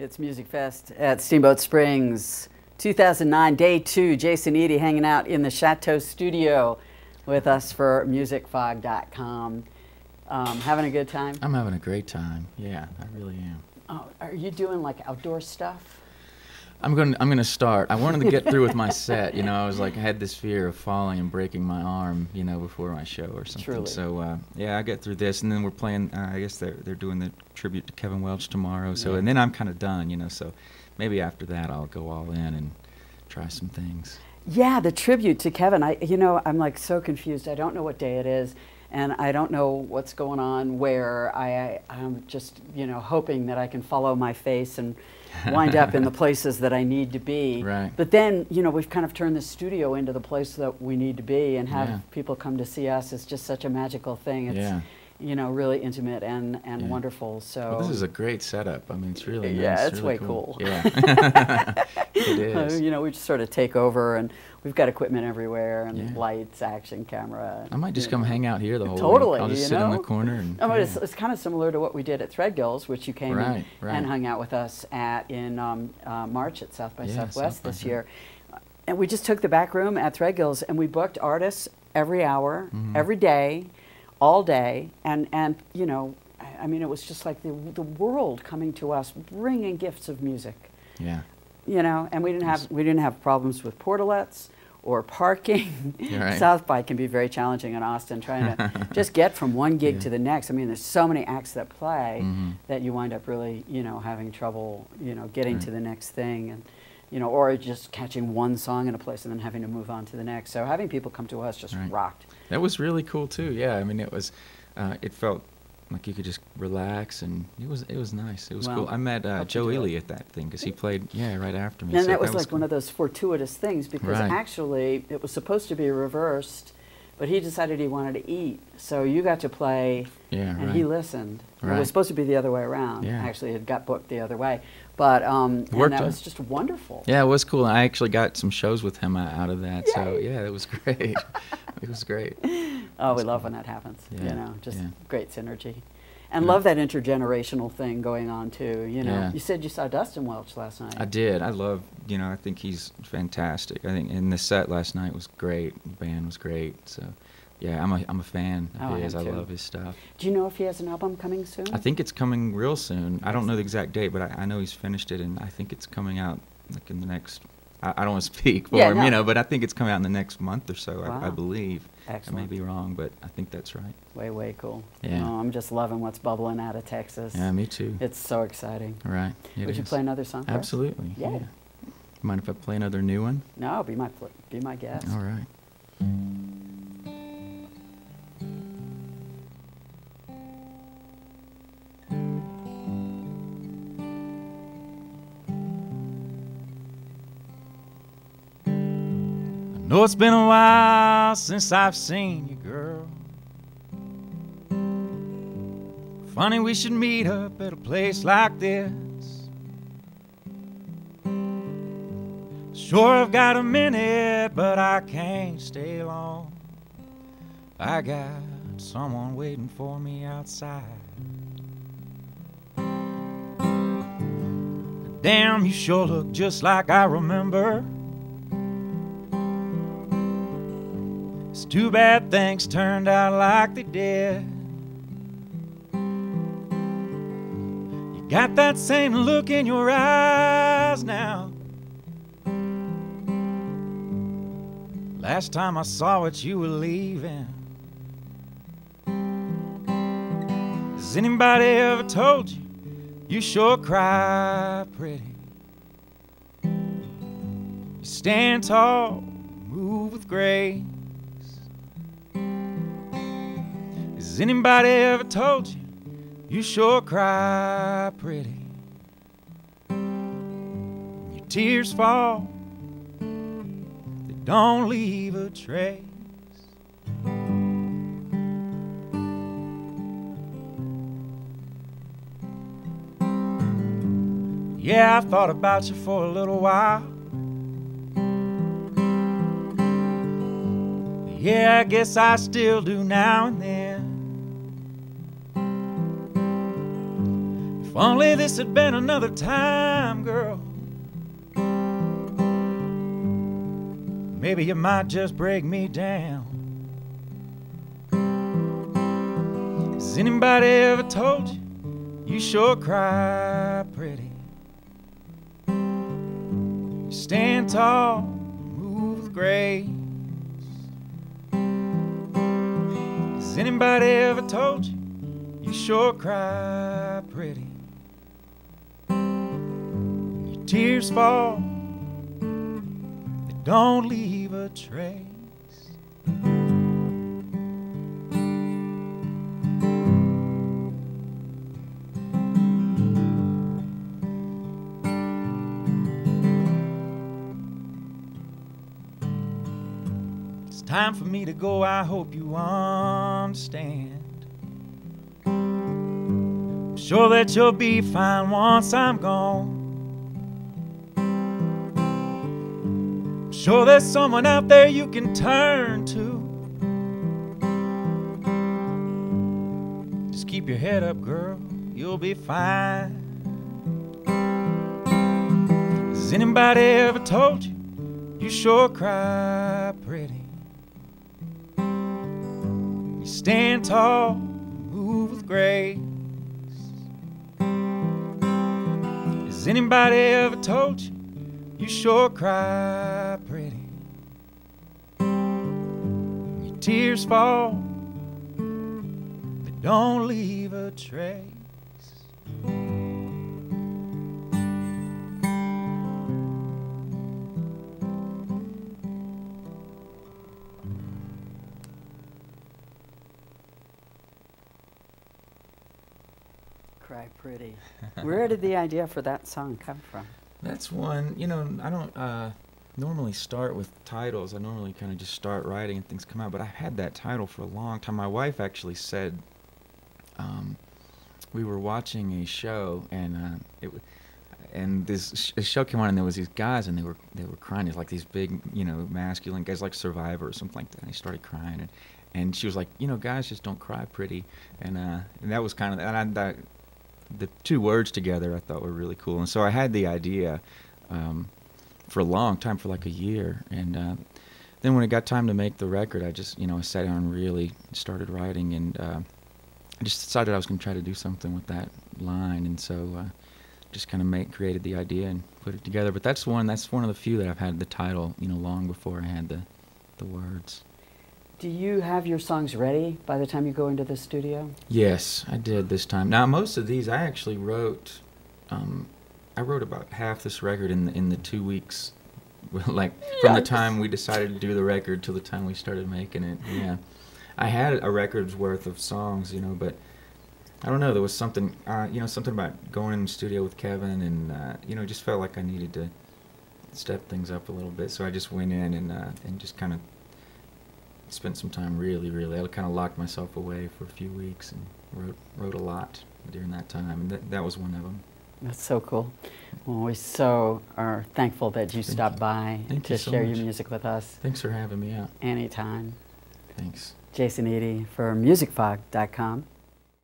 It's Music Fest at Steamboat Springs, 2009, day two. Jason Eady hanging out in the Chateau studio with us for musicfog.com. Um, having a good time? I'm having a great time. Yeah, I really am. Oh, are you doing like outdoor stuff? I'm going. I'm going to start. I wanted to get through with my set. You know, I was like, I had this fear of falling and breaking my arm. You know, before my show or something. Truly. So uh, yeah, I get through this, and then we're playing. Uh, I guess they're they're doing the tribute to Kevin Welch tomorrow. So Yeah. and then I'm kind of done. You know, so maybe after that I'll go all in and try some things. Yeah, the tribute to Kevin. I, you know, I'm like so confused. I don't know what day it is, and I don't know what's going on. Where I, I I'm just, you know, hoping that I can follow my face and wind up in the places that I need to be. Right. But then, you know, we've kind of turned the studio into the place that we need to be, and have Yeah. people come to see us is just such a magical thing. It's, Yeah. You know, really intimate and and Yeah. wonderful. So. Well, this is a great setup. I mean, it's really Yeah, nice. it's really way cool. Yeah, it Uh, you know, we just sort of take over, and we've got equipment everywhere, and Yeah. lights, action camera. I might just come know. hang out here the whole time. Totally, week. I'll just sit in the corner and. I mean, yeah. it's, it's kind of similar to what we did at Threadgills, which you came in Right, right. and hung out with us at in um, uh, March at South by Yeah, Southwest South by this year. And we just took the back room at Threadgills and we booked artists every hour, Mhm. every day, all day. And, and you know, I- mean, it was just like the, the world coming to us, bringing gifts of music yeah. you know, and we didn't have we didn't have problems with portalets or parking. Right. South by can be very challenging in Austin, trying to just get from one gig Yeah. to the next. I mean, there's so many acts that play Mhm. that you wind up really, you know, having trouble, you know, getting Right. to the next thing, and you know, or just catching one song in a place and then having to move on to the next. So having people come to us just Right. rocked. That was really cool too. Yeah, I mean, it was, uh, it felt like you could just relax, and it was it was nice. It was cool. I met uh, Joe. Ely at that thing because he played yeah right after me. And so that was like cool. one of those fortuitous things because Right. actually it was supposed to be reversed, but he decided he wanted to eat. So you got to play, Yeah, and right. he listened. It was supposed to be the other way around. Yeah. Actually, it got booked the other way. But um, and worked that out. was just wonderful. Yeah, it was cool. I actually got some shows with him out of that. So yeah, it was great. it was great. Oh, we love when that happens. You know, just yeah. great synergy. And Yeah. love that intergenerational thing going on too. You know, Yeah. you said you saw Dustin Welch last night. I did. I love. You know, I think he's fantastic. I think and the set last night was great. The band was great. So yeah, I'm a I'm a fan Oh, I his. am I love his stuff. Do you know if he has an album coming soon? I think it's coming real soon. I don't know the exact date, but I, I know he's finished it, and I think it's coming out like in the next. I, I don't want to speak for Yeah, him, no. you know, but I think it's coming out in the next month or so. I, I Wow. believe. I may be wrong, but I think that's right. Way, way cool. Yeah. Oh, I'm just loving what's bubbling out of Texas. Yeah, me too. It's so exciting. right. it Would you play another song? for? Absolutely. Yay. Yeah. Mind if I play another new one? No, be my be my guest. All right. Know it's been a while since I've seen you, girl. Funny we should meet up at a place like this. Sure, I've got a minute, but I can't stay long. I got someone waiting for me outside. Damn, you sure look just like I remember. It's too bad things turned out like they did. You got that same look in your eyes now. Last time I saw it, you were leaving. Has anybody ever told you you sure cry pretty? You stand tall, move with grace. Has anybody ever told you you sure cry pretty? Your tears fall they don't leave a trace. Yeah, I've thought about you for a little while. Yeah, I guess I still do now and then. Only this had been another time, girl. Maybe you might just break me down. Has anybody ever told you you sure cry pretty? You stand tall, move with grace. Has anybody ever told you you sure cry pretty? Tears fall they don't leave a trace. It's time for me to go, I hope you understand. I'm sure that you'll be fine once I'm gone. Sure, there's someone out there you can turn to. Just keep your head up, girl, you'll be fine. Has anybody ever told you you sure cry pretty? You stand tall, move with grace. Has anybody ever told you? You sure cry pretty. Your tears fall, but don't leave a trace. Cry pretty. Where did the idea for that song come from? That's one, you know, I don't uh, normally start with titles. I normally kind of just start writing and things come out. But I had that title for a long time. My wife actually said um, we were watching a show and uh, it and this sh- show came on and there was these guys and they were they were crying. It's like these big, you know, masculine guys like Survivor or something like that. And he started crying and and she was like, you know, guys just don't cry pretty. And uh, and that was kind of and I, that the two words together I thought were really cool. And so I had the idea um, for a long time, for like a year. And uh, then when it got time to make the record, I just, you know, I sat down and really started writing. And uh, I just decided I was going to try to do something with that line. And so uh, just kind of make created the idea and put it together. But that's one, that's one of the few that I've had the title, you know, long before I had the, the words. Do you have your songs ready by the time you go into the studio? Yes, I did this time. Now, most of these I actually wrote. Um, I wrote about half this record in the, in the two weeks, like from the time we decided to do the record till the time we started making it. Yeah, I had a record's worth of songs, you know, but I don't know. There was something, uh, you know, something about going in the studio with Kevin, and uh, you know, just felt like I needed to step things up a little bit. So I just went in and uh, and just kind of spent some time really, really. I kind of locked myself away for a few weeks and wrote wrote a lot during that time, and that, that was one of them. That's so cool. Well, we so are thankful that you Thank stopped you. by Thank to you so share much. your music with us Thanks for having me out. anytime. Thanks. Jason Eady for musicfog.com.